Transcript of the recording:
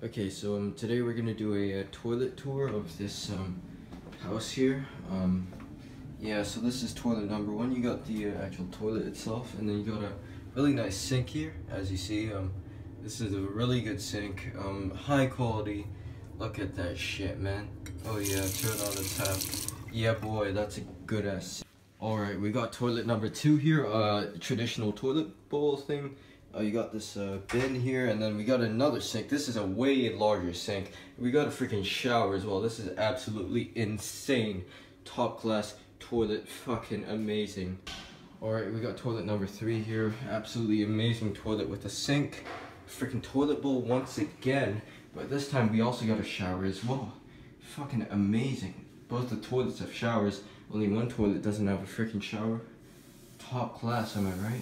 Okay, so um, today we're gonna do a, a toilet tour of this um, house here. Um, yeah, so this is toilet number one. You got the uh, actual toilet itself, and then you got a really nice sink here, as you see. Um, this is a really good sink, um, high quality. Look at that shit, man. Oh yeah, turn on the tap. Yeah, boy, that's a good ass. All right, we got toilet number two here. Uh, traditional toilet bowl thing. Uh, you got this uh, bin here, and then we got another sink. This is a way larger sink. We got a freaking shower as well. This is absolutely insane. Top class toilet, fucking amazing. Alright, we got toilet number three here. Absolutely amazing toilet with a sink. Freaking toilet bowl once again. But this time we also got a shower as well. Fucking amazing. Both the toilets have showers. Only one toilet doesn't have a freaking shower. Top class, am I right?